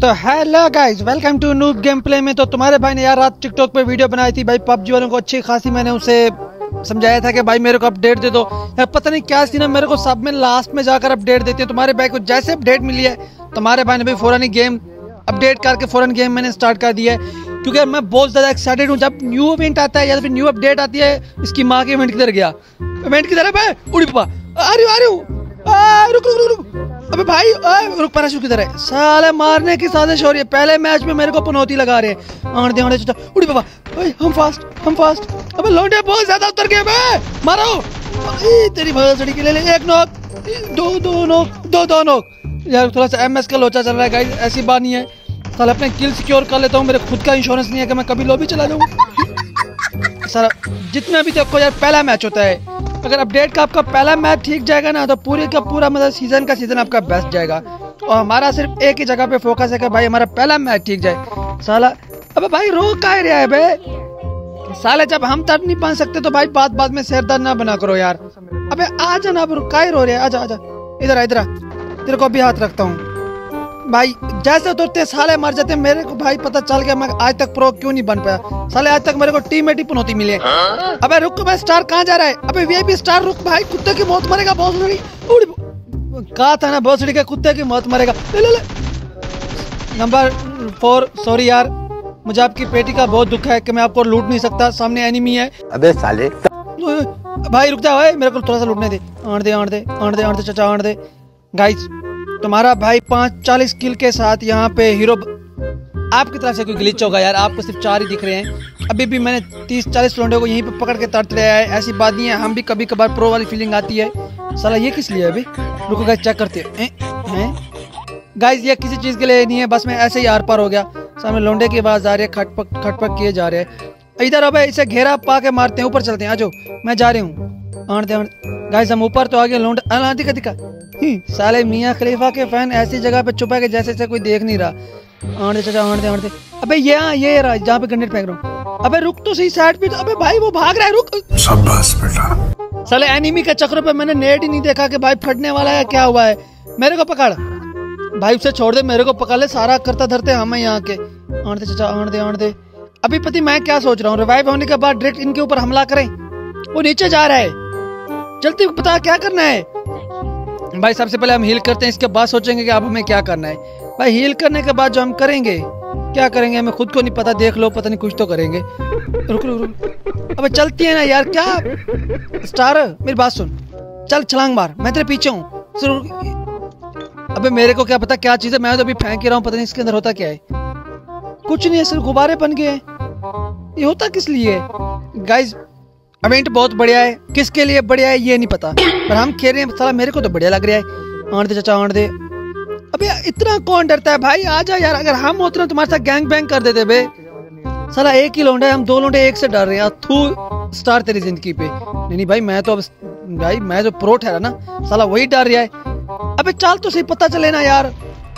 तो hello guys welcome to noob game play में। तो तुम्हारे भाई ने यार रात टिकटॉक पे वीडियो बनाई थी। भाई पबजी वालों को अच्छी खासी मैंने उसे समझाया था कि भाई, मेरे को अपडेट दे दो। यार, पता नहीं क्या सीन है, मेरे को सब में लास्ट में जाकर अपडेट देते हैं। तुम्हारे भाई को जैसे अपडेट मिली है, तुम्हारे भाई ने भाई फ़ौरन ही गेम अपडेट करके फ़ौरन गेम मैंने स्टार्ट कर दिया है। क्योंकि मैं बहुत ज़्यादा एक्साइटेड हूँ, जब न्यू इवेंट आता है या फिर न्यू अपडेट आती है, इसकी माँ के इवेंट किधर गया। इवेंट किधर है भाई उड़ी पापा। हूँ रुक रुक रुक रुक। अबे भाई आ, रुक पैराशूट किधर है साले मारने की साजिश हो रही है। पहले मैच में मेरे को पनौती लगा रहे हैं। दे आने दे उड़ी बाबा। ओए हम फास्ट हम फास्ट अबे लौंडे बहुत ज़्यादा उतर गए बे मारो। तेरी भैंसड़ी की ले ले एक नॉक दो दो नॉक दो दो नॉक यार थोड़ा सा एमएस का लोचा चल रहा है गाइस ऐसी बात नहीं है। साला अपने किल सिक्योर कर लेता हूँ मेरे खुद का इंश्योरेंस नहीं है कि मैं कभी लॉबी चला जाऊँ। सारा जितना भी देखो यार पहला मैच होता है। अगर अपडेट का आपका पहला मैच ठीक जाएगा ना तो पूरे का पूरा मतलब सीज़न का सीज़न आपका बेस्ट जाएगा। और हमारा सिर्फ़ एक ही जगह पे फोकस है कि भाई हमारा पहला मैच ठीक जाए। साला, अबे भाई रो का रहा है बे। साले, जब हम तब नहीं बन सकते तो भाई बात बात में सिर दर्द ना बना करो यार। अबे आ जा ना, अब का रो रहे आजा आजा इधर आ, इधर तेरे को भी हाथ रखता हूँ। भाई जैसे उतरते साले मर जाते मेरे को भाई पता चल गया मैं आज तक प्रो क्यों नहीं बन पाया? साले आज तक मेरे को टीम ही पनौती मिली है। अबे रुक भाई स्टार कहाँ जा रहा है? अबे वीआईपी स्टार रुक भाई कुत्ते की मौत मरेगा बहुत कहा था ना बहुत का कुत्ते की मौत मरेगा। ले ले ले। नंबर फोर सॉरी यार मुझे आपकी पेटी का बहुत दुख है कि मैं आपको लूट नहीं सकता सामने एनिमी है। अबे साले। भाई रुक जा भाई मेरे को थोड़ा सा लूटने दे। आण दे आण दे आण दे आण दे चाचा आण दे। गाइस तुम्हारा भाई पाँच चालीस किल के साथ यहाँ पे हीरो आपकी तरफ़ से कोई ग्लिच होगा यार? आपको सिर्फ़ चार ही दिख रहे हैं। अभी भी मैंने तीस चालीस लोंडे को यहीं पे पकड़ के तड़त रहा है। ऐसी बात नहीं है, हम भी कभी कभार प्रो वाली फीलिंग आती है। साला ये किस लिए अभी? रुको गाइस चेक करते हैं। गाइस ये किसी चीज़ के लिए नहीं है, बस मैं ऐसे ही आर पार हो गया। सामने लोंडे की आवाज़ आ रही है खटपक खटपक किए जा रहे हैं। इधर अब इसे घेरा पा के मारते हैं, ऊपर चलते हैं। आजो मैं जा रही हूँ। गाइस हम ऊपर तो आ गए लोंडे दिखा। दिखा साले मियाँ खलीफा के फ़ैन ऐसी जगह पे छुपा के जैसे से कोई देख नहीं रहा। आने चाचा आने दे अबे ये हाँ ये रहा जहाँ पे ग्रेनेड फेंक रहा हूँ। अबे रुक तो सही साइड पे तो अबे भाई वो भाग रहा है रुक। शाबाश बेटा। साले एनिमी के चक्रों पे मैंने नेट ही नहीं देखा कि भाई फटने वाला है क्या हुआ है। मेरे को पकड़। भाई उसे छोड़ दे मेरे को पकड़ ले। सारा करता धरते हम यहाँ के। दे चाचा आने दे अभी पति मैं क्या सोच रहा हूँ? रिवाइव होने के बाद डायरेक्ट इनके ऊपर हमला करें? वो नीचे जा रहा है। जल्दी बता क्या करना है? भाई सबसे पहले हम हील करते हैं, इसके बाद सोचेंगे कि अब हमें क्या करना है। भाई हील करने के बाद जो हम करेंगे, क्या करेंगे? हमें खुद को नहीं पता, देख लो, पता नहीं कुछ तो करेंगे। रुक रुक रुक। अबे चलती है ना यार, क्या? स्टार मेरी बात सुन। चल, छलांग मार, मैं तेरे पीछे हूँ। अबे मेरे को क्या पता क्या चीज़ है? मैं तो अभी फेंक रहा हूँ, पता नहीं इसके अंदर होता क्या है। कुछ नहीं है, सिर्फ़ गुब्बारे बन गए ये होता किस लिए? गाइज़ इवेंट बहुत बढ़िया है। किसके लिए बढ़िया है, ये नहीं पता। पर हम खेल रहे हैं, साला मेरे को तो बढ़िया लग रहा है। आण दे, चाचा आण दे। अबे, इतना कौन डरता है भाई? आ जा यार, अगर हम होते ना तुम्हारे साथ गैंग बैंग कर देते बे। साला एक ही लोंडा है हम दो लोंडे एक से डर रहे हैं। थू स्टार तेरी ज़िंदगी पे। नहीं नहीं भाई, मैं तो अब भाई, मैं जो प्रो ठहरा ना, साला वही डर रहा है। अबे, चल तो सही, पता चले ना यार।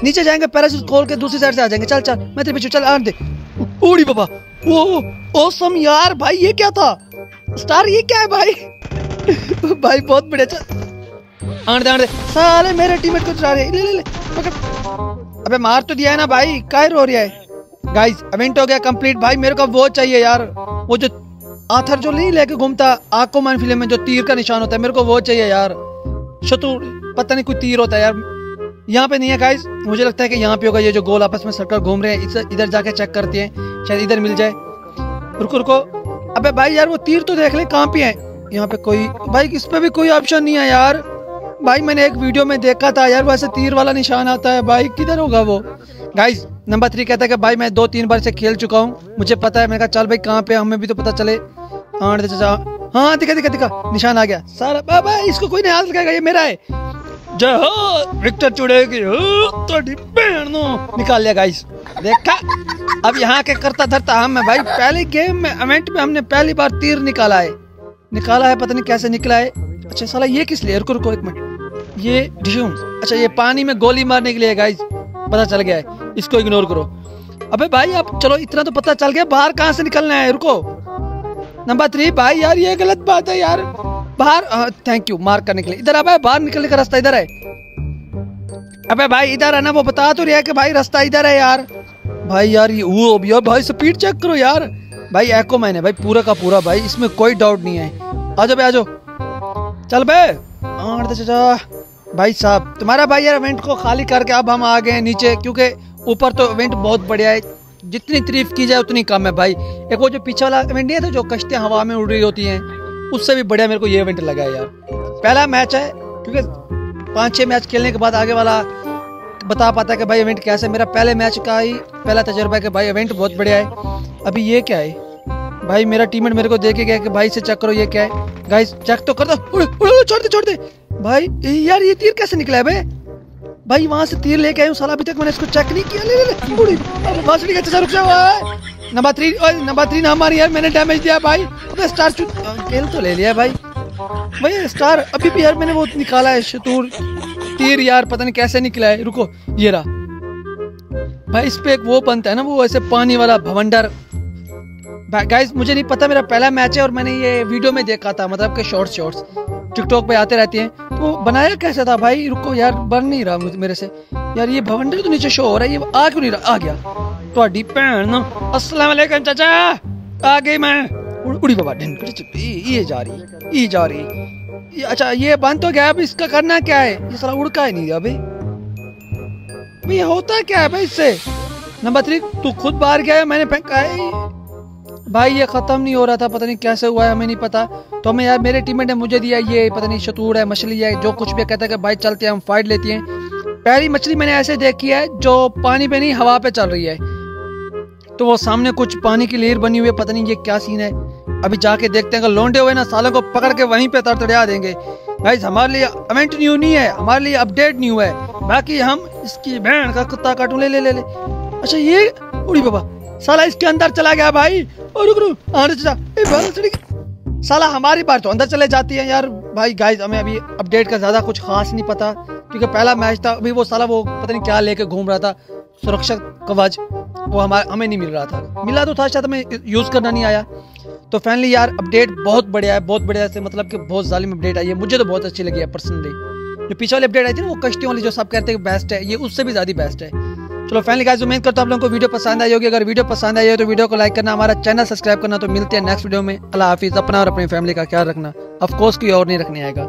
नीचे जाएँगे पैराशूट खोल के दूसरी साइड से आ जाएँगे। चल चल, मैं तेरे पीछे, चल आने दे। उड़ी बाबा। वो ओसम यार, भाई, ये क्या था? स्टार, ये क्या है भाई? भाई, बहुत बढ़िया आने दे आने दे। साले, मेरे टीममेट को चला रहे ले ले ले, पकड़। अबे, मार तो दिया है ना भाई। काय रो रहा है? गाइस इवेंट हो गया कंप्लीट भाई, मेरे को वो चाहिए यार। वो जो आथर जो नहीं लेके घूमता, आकोमैन फ़िल्म में जो तीर का निशान होता है, मेरे को वो चाहिए यार। शत्रु, पता नहीं कोई तीर होता है यार। यहाँ पे नहीं है गाइस मुझे लगता है कि यहाँ पे होगा ये जो गोल आपस में सर्कल घूम रहे हैं। इधर जाके चेक करते हैं। शायद इधर मिल जाए। रुको रुको। अबे भाई यार, वो तीर तो देख ले, कहाँ पे है? यहाँ पे कोई, भाई इस पे भी कोई ऑप्शन नहीं है यार। भाई मैंने एक वीडियो में देखा था यार वैसे तीर वाला निशान आता है भाई। किधर होगा वो? गाइस नंबर थ्री कहता है कि भाई मैं दो तीन बार से खेल चुका हूँ। मुझे पता है, मैंने कहा, चल भाई, कहाँ पे हमें भी तो पता चले। हाँ दिखा दिखा दिखा निशान आ गया। सारा बाबा इसको कोई नहीं हाथ लगाएगा, ये मेरा है। हो विक्टर चुड़ेगी हो तो निकाल लिया गाइस देखा? अब यहाँ के करता धरता हम है, भाई। पहले गेम में इवेंट में हमने पहली बार तीर निकाला है। निकाला है, पता नहीं कैसे निकला है। अच्छा साला ये किस लिए रुको रुको एक मिनट ये डिशूम अच्छा ये पानी में गोली मारने के लिए गाइस पता चल गया है। इसको इग्नोर करो। अबे भाई, अब चलो, इतना तो पता चल गया। बाहर कहाँ से निकलना है? रुको। नंबर थ्री भाई, यार, ये गलत बात है, यार। बाहर थैंक यू मार्क करने के लिए। इधर भाई, बाहर निकलने का रास्ता इधर है। अबे भाई, इधर है ना, वो बता तो रहा है कि भाई रास्ता इधर है यार। भाई यार, ये वो यार भाई स्पीड चेक करो यार। भाई एको मैंने भाई, पूरा का पूरा भाई, इसमें कोई डाउट नहीं है। आ जाओ भाई, आ जाओ। चल बे। भाई साहब, तुम्हारा भाई यार इवेंट को खाली करके अब हम आ गए नीचे, क्योंकि ऊपर तो इवेंट बहुत बढ़िया है। जितनी तारीफ़ की जाए, उतनी कम है भाई। एक वो जो पीछे वाला इवेंट नहीं है तो जो कश्तियाँ हवा में उड़ रही होती हैं। उससे भी बढ़िया मेरे को ये इवेंट लगा है यार। पहला मैच है, क्योंकि पाँच छः मैच खेलने के बाद आगे वाला बता पाता है कि भाई इवेंट कैसे मेरा पहले मैच का ही, पहला तजर्बा है कि भाई इवेंट बहुत बढ़िया है। अभी ये क्या है? भाई मेरा टीममेट मेरे को देखे गया कि भाई से चेक करो, ये क्या है? गाइस चेक तो कर दो। छोड़ दे छोड़ दे। भाई यार, ये तीर कैसे निकला है भाई भाई, वहाँ से तीर लेके आया साला, अभी तक मैंने इसको चेक नहीं किया। ले ले ले उड़ी बांसुरी का रुक जा नंबर थ्री नंबर थ्री ना हमारी यार, मैंने डैमेज दिया भाई। अबे स्टार चुत खेल तो ले लिया भाई। भाई स्टार अभी भी यार मैंने वो निकाला है, शतूर। तीर यार, पता नहीं कैसे निकला है। रुको, ये रहा। भाई, इस पे एक वो बनता है ना, वो ऐसे पानी वाला भवंडर। गाइस मुझे नहीं पता, मेरा पहला मैच है और मैंने ये वीडियो में देखा था मतलब के शॉर्ट्स शॉर्ट्स टिकटॉक पे आते रहते हैं तो बनाया कैसे था भाई रुको यार बन नहीं रहा मेरे से यार ये भवंडर तो नीचे शो हो रहा है ये आ क्यों नहीं रहा आ गया ਤੁਹਾਡੀ ਭੈਣ ਨਾ अस्सलाम वालेकुम चाचा आ गई मैं उड़ी बाबा ढिन ये जा रही ये जा रही ये, अच्छा ये बंद तो गया अब इसका करना क्या है ये साला उड़का ही नहीं दिया अभी भाई ये होता क्या है भाई इससे नंबर थ्री तू खुद बाहर गया है मैंने फेंका है भाई, ये खत्म नहीं हो रहा था, पता नहीं कैसे हुआ है, हमें नहीं पता। तो हमें यार, मेरे टीममेट ने मुझे दिया, ये पता नहीं शतूर है, मछली है, जो कुछ भी कहता है कि भाई चलते हैं हम फाइट लेती हैं। पहली मछली मैंने ऐसे देखी है, जो पानी पे नहीं, हवा पे चल रही है। तो वो सामने कुछ पानी की लेर बनी हुई है, पता नहीं ये क्या सीन है। अभी जाके देखते हैं लौंडे हुए ना, सालों को पकड़ के वहीं पे तड़तड़िया देंगे। भाई हमारे लिए इवेंट न्यू नहीं है, हमारे लिए अपडेट न्यू है। बाकी हम इसकी बहन का कुत्ता काटू ले ले ले। अच्छा ये, उड़ी बाबा साला इसके अंदर चला गया भाई। और रुक रुक आने चाचा साला हमारी बार तो अंदर चले जाती है यार। भाई गाइस हमें अभी अपडेट का ज़्यादा कुछ खास नहीं पता, क्योंकि पहला मैच था, अभी वो साला वो पता नहीं क्या लेके घूम रहा था, सुरक्षा कवच, वो हमारे, हमें नहीं मिल रहा था। मिला तो था, शायद हमें यूज़ करना नहीं आया। तो फाइनली यार अपडेट बहुत बढ़िया है, बहुत बढ़िया से मतलब कि बहुत जालिम अपडेट आई है। मुझे तो बहुत अच्छी लगी है पर्सनली जो पीछे वाली अपडेट आई थी ना, वो कश्ती वाली, जो सब कहते हैं बेस्ट है, ये उससे भी ज़्यादा बेस्ट है। चलो फैमिली गाइस उम्मीद करता हूँ आप लोगों को वीडियो पसंद आई होगी। अगर वीडियो पसंद आई हो तो वीडियो को लाइक करना, हमारा चैनल सब्सक्राइब करना। तो मिलते हैं नेक्स्ट वीडियो में। अल्लाह हाफिज़, अपना और अपनी फैमिली का ख्याल रखना। अफकोर्स कोई और नहीं रखने आएगा।